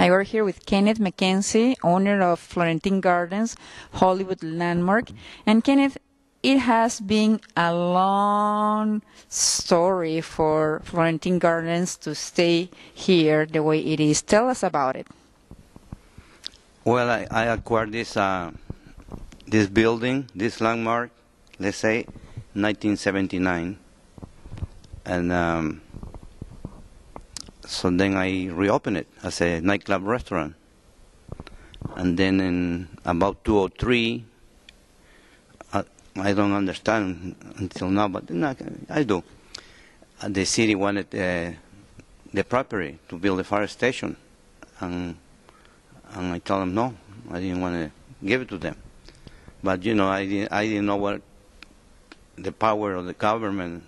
Hi, we're here with Kenneth MacKenzie, owner of Florentine Gardens, Hollywood Landmark. And Kenneth, it has been a long story for Florentine Gardens to stay here the way it is. Tell us about it. Well, I, I acquired this uh, this building, this landmark, let's say, 1979, and um, so then I reopened it as a nightclub restaurant, and then in about 203, I, I don't understand until now, but I, I do. Uh, the city wanted uh, the property to build a fire station, and and I told them no, I didn't want to give it to them. But you know, I I didn't know what the power of the government,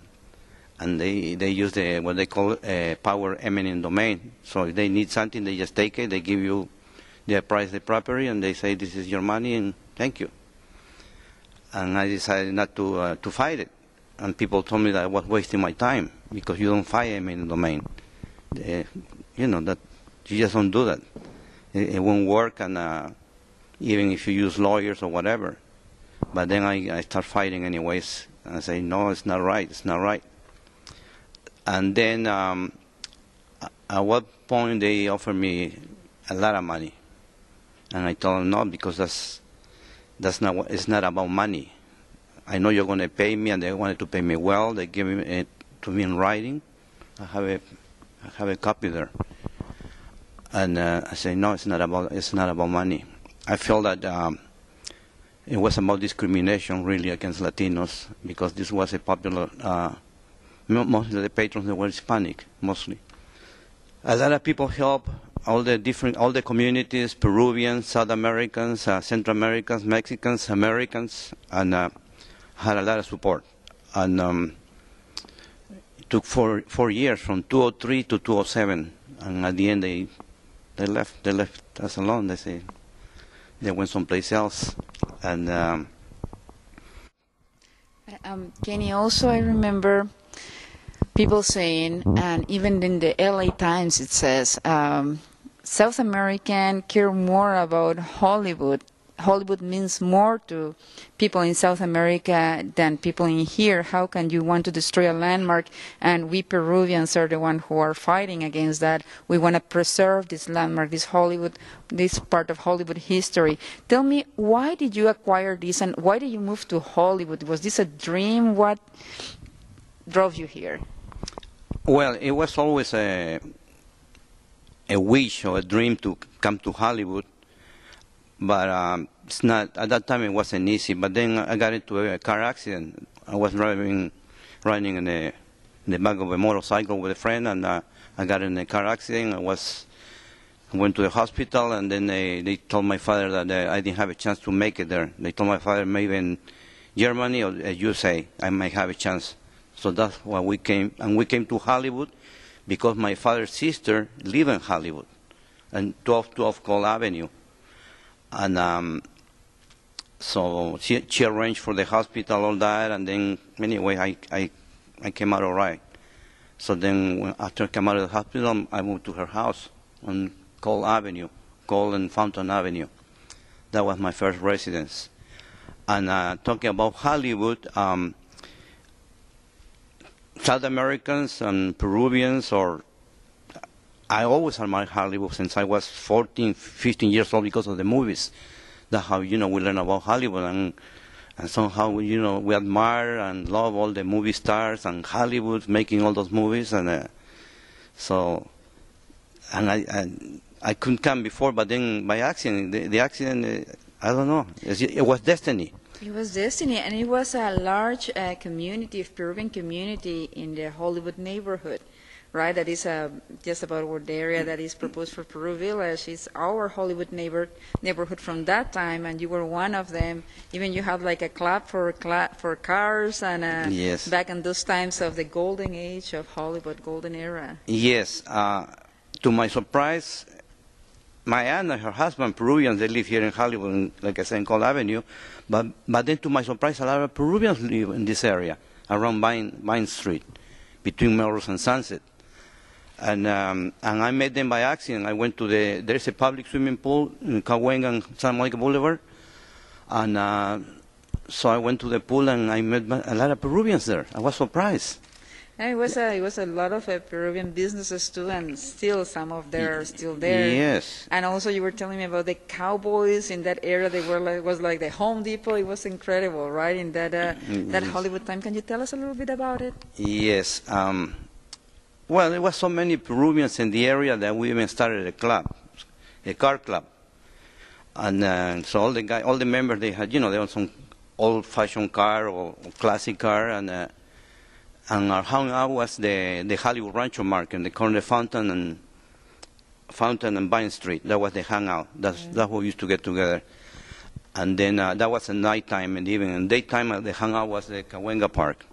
and they they use the what they call uh, power eminent domain. So if they need something, they just take it. They give you the price the property, and they say this is your money, and thank you. And I decided not to uh, to fight it. And people told me that I was wasting my time because you don't fight eminent domain. Uh, you know that you just don't do that. It, it won't work, and uh, even if you use lawyers or whatever. But then I, I start fighting anyways. And I say, no, it's not right. It's not right. And then um, at what point they offered me a lot of money, and I told them no because that's that's not what, it's not about money. I know you're going to pay me, and they wanted to pay me well. They gave it to me in writing. I have a I have a copy there. And uh, I say no, it's not about it's not about money. I feel that. Um, it was about discrimination really against Latinos because this was a popular, uh, most of the patrons were Hispanic, mostly. A lot of people help all the different, all the communities, Peruvians, South Americans, uh, Central Americans, Mexicans, Americans, and uh, had a lot of support. And um, it took four, four years, from 203 to 207, and at the end they, they left, they left us alone, they say. They went someplace else and um, um, Kenny, also I remember people saying, and even in the LA Times it says, um, South American care more about Hollywood. Hollywood means more to people in South America than people in here. How can you want to destroy a landmark? And we Peruvians are the ones who are fighting against that. We want to preserve this landmark, this Hollywood, this part of Hollywood history. Tell me, why did you acquire this, and why did you move to Hollywood? Was this a dream? What drove you here? Well, it was always a a wish or a dream to come to Hollywood, but um, it's not. At that time, it wasn't easy. But then I got into a car accident. I was driving, riding in the, in the back of a motorcycle with a friend, and uh, I got in a car accident. I was went to the hospital, and then they, they told my father that uh, I didn't have a chance to make it there. They told my father maybe in Germany or uh, USA I might have a chance. So that's why we came, and we came to Hollywood because my father's sister lived in Hollywood, and 1212 Cole Avenue. And um, so she, she, arranged for the hospital, all that, and then anyway, I, I, I came out all right. So then when, after I came out of the hospital, I moved to her house on Cole Avenue, Cole and Fountain Avenue. That was my first residence. And uh, talking about Hollywood, um, South Americans and Peruvians, or I always admired Hollywood since I was 14, 15 years old because of the movies. That's how you know we learn about Hollywood, and and somehow you know we admire and love all the movie stars and Hollywood making all those movies, and uh, so and I, I I couldn't come before, but then by accident, the, the accident, uh, I don't know, it was destiny. It was destiny, and it was a large uh, community, a Peruvian community in the Hollywood neighborhood, right? That is uh, just about what the area that is proposed for Peru Village. It's our Hollywood neighbor neighborhood from that time, and you were one of them. Even you had like a club for for cars, and uh, yes. back in those times of the golden age of Hollywood, golden era. Yes. Uh, to my surprise, my aunt and her husband, Peruvians, they live here in Hollywood, like I said, in Cole Avenue. But, but then to my surprise, a lot of Peruvians live in this area, around Vine, Vine Street, between Melrose and Sunset. And, um, and I met them by accident. I went to the, there's a public swimming pool in Cahuenga and San Monica Boulevard. And uh, so I went to the pool and I met a lot of Peruvians there. I was surprised. And it was a it was a lot of uh, Peruvian businesses too, and still some of them are still there. Yes. And also, you were telling me about the cowboys in that area. They were like was like the Home Depot. It was incredible, right? In that uh, that Hollywood time. Can you tell us a little bit about it? Yes. Um, well, there was so many Peruvians in the area that we even started a club, a car club. And uh, so all the guy, all the members, they had, you know, they had some old-fashioned car or, or classic car, and uh, and our hangout was the the Hollywood Rancho Market, the corner of Fountain and Fountain and Vine Street. That was the hangout. That's that's where we used to get together. And then uh, that was at nighttime and evening. And daytime, uh, the hangout was the Cahuenga Park.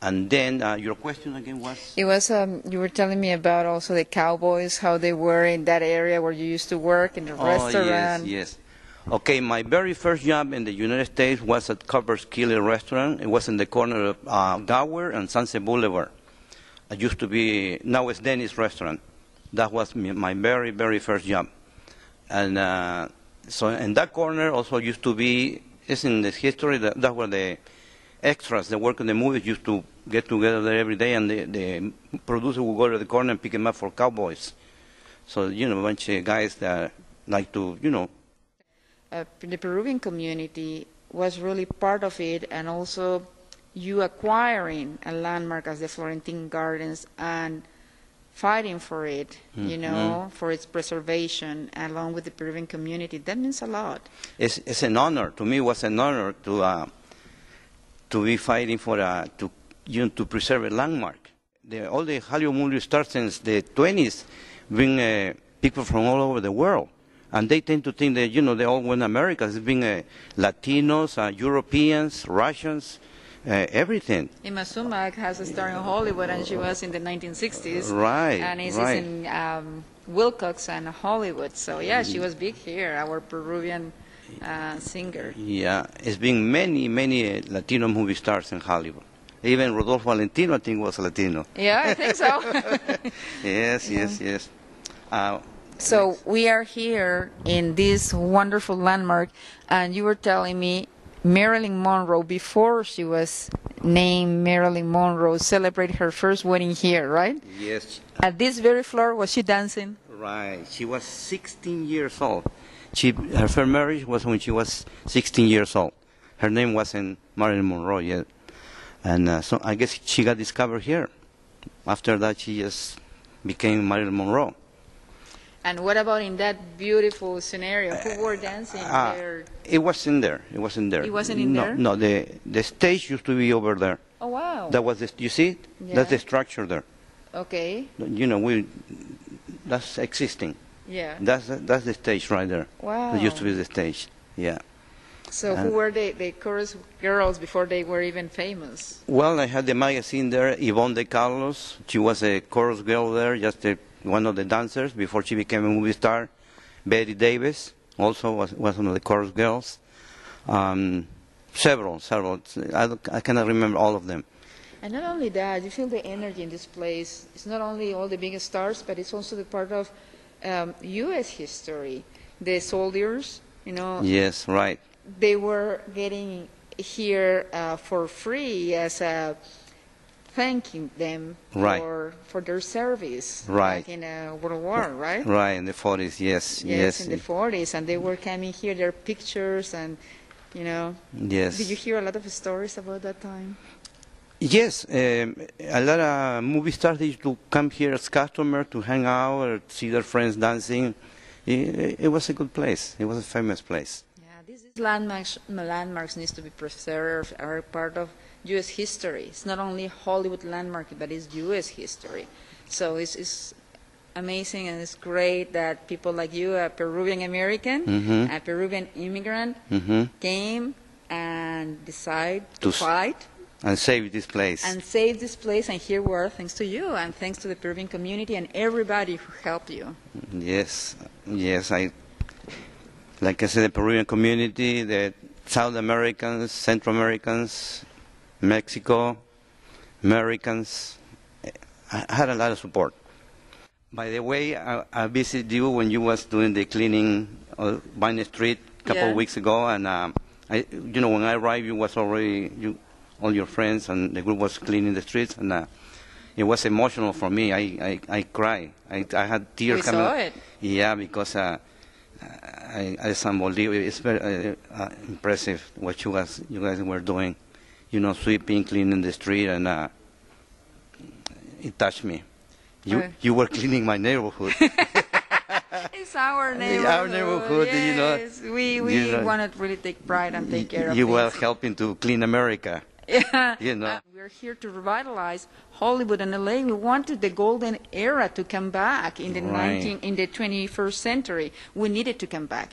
And then uh, your question again was? It was um, you were telling me about also the cowboys, how they were in that area where you used to work in the Oh, restaurant. yes, yes. Okay, my very first job in the United States was at Copper's Killer Restaurant. It was in the corner of uh, Gower and Sunset Boulevard. It used to be, now it's Denny's Restaurant. That was my very, very first job. And uh, so in that corner also used to be, it's in the history, that, that were the extras that work in the movies used to get together there every day and the, the producer would go to the corner and pick them up for cowboys. So, you know, a bunch of guys that like to, you know, uh, the Peruvian community was really part of it, and also you acquiring a landmark as the Florentine Gardens and fighting for it, you know, for its preservation, along with the Peruvian community. That means a lot. it's, it's an honor. To me, it was an honor to, uh, to be fighting for, uh, to, you know, to preserve a landmark. The, all the Hollywood movie stars since the 20s bring uh, people from all over the world. And they tend to think that, you know, they all went Americans, being uh, Latinos, uh, Europeans, Russians, uh, everything. Yma Sumac has a star in Hollywood, and she was in the 1960s. Right, And is right. in um, Wilcox and Hollywood. So, yeah, she was big here, our Peruvian uh, singer. Yeah, it's been many, many uh, Latino movie stars in Hollywood. Even Rodolfo Valentino, I think, was Latino. Yeah, I think so. Yes, yes, yes. Uh, So we are here in this wonderful landmark, and you were telling me Marilyn Monroe, before she was named Marilyn Monroe, celebrated her first wedding here, right? yes, At this very floor, was she dancing? right. She was 16 years old. She, her first marriage was when she was 16 years old. Her name wasn't Marilyn Monroe yet. And uh, so I guess she got discovered here. After that, she just became Marilyn Monroe. And what about in that beautiful scenario? Who were dancing Ah, there? it wasn't there. It wasn't there. It wasn't in no, there? No, the, the stage used to be over there. Oh, wow. That was the, you see it? That's the structure there. Okay, You know, we, that's existing. yeah. That's, that's the stage right there. Wow. That used to be the stage. Yeah. So who were the, the chorus girls before they were even famous? Well, I had the magazine there, Yvonne de Carlos. She was a chorus girl there, just a, one of the dancers before she became a movie star. Bette Davis also was, was one of the chorus girls. Um, several, several. I, I cannot remember all of them. And not only that, you feel the energy in this place. It's not only all the biggest stars, but it's also the part of um, U.S. history. The soldiers, you know, Yes, right. They were getting here uh, for free as a thanking them Right. for for their service Right. in uh, World War, right? Right, in the 40s, yes, yes. in the 40s, and they were coming here, their pictures, and you know. yes. Did you hear a lot of stories about that time? Yes, um, a lot of movie stars used to come here as customers to hang out or see their friends dancing. It, it was a good place. It was a famous place. These landmarks landmarks needs to be preserved. Are part of U.S. history. It's not only Hollywood landmark, but it's U.S. history. So it's, it's amazing and it's great that people like you, a Peruvian American, Mhm. a Peruvian immigrant, hmm came and decide to To fight And save this place. and save this place. And here we are, thanks to you and thanks to the Peruvian community and everybody who helped you. yes, yes. I, like I said, the Peruvian community, the South Americans, Central Americans, Mexico, Americans. I I had a lot of support. By the way, I, I visited you when you was doing the cleaning of Vine Street a couple Yeah. of weeks ago, and um, I, you know, when I arrived, you was already you, all your friends, and the group was cleaning the streets, and uh, it was emotional for me. I, I, I cried. I, I had tears We coming. saw it. Yeah, because uh, I, I, it's unbelievable. It's very uh, uh, impressive what you guys, you guys were doing. You know, sweeping, cleaning the street, and uh, it touched me. You, you were cleaning my neighborhood. It's our neighborhood. Our neighborhood. neighborhood, you know. We we You know. want to really take pride and take care of you were helping to clean America. Yeah. You know. Uh, We're here to revitalize Hollywood and LA. We wanted the golden era to come back in the Right. 19 in the 21st century. We needed to come back.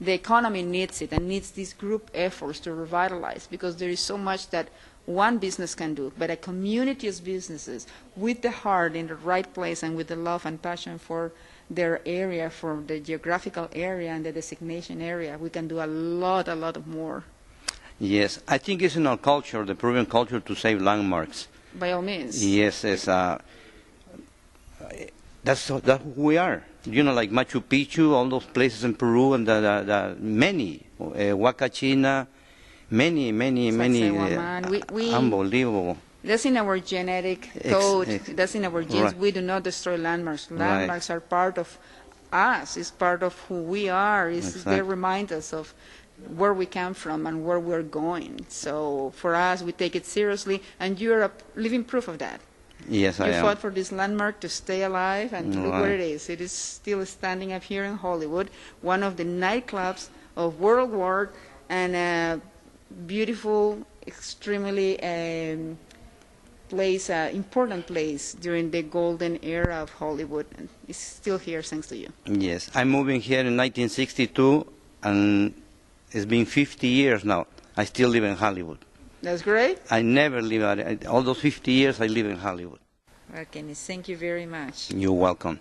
The economy needs it and needs these group efforts to revitalize because there is so much that one business can do, but a community of businesses with the heart in the right place and with the love and passion for their area, for the geographical area and the designation area, we can do a lot, a lot more. Yes, I think it's in our culture, the Peruvian culture, to save landmarks. By all means. Yes, it's, uh, that's that's who we are. You know, like Machu Picchu, all those places in Peru, and the, the, the many, uh, Huacachina, many, many, many, Sacsayhuaman. We- we- unbelievable. That's in our genetic code. ex- That's in our genes. right. We do not destroy landmarks. Right. Landmarks are part of us. It's part of who we are. It's, They remind us of where we come from and where we're going. So for us, we take it seriously, and you're a living proof of that. Yes, I am. You fought for this landmark to stay alive, and look Right. where it is. It is still standing up here in Hollywood, one of the nightclubs of World War, and a beautiful, extremely um, place, uh, important place during the golden era of Hollywood. And it's still here thanks to you. Yes, I'm moving here in 1962, and it's been 50 years now. I still live in Hollywood. That's great. I never live out. All those 50 years, I live in Hollywood. Well, Kenny, thank you very much. You're welcome.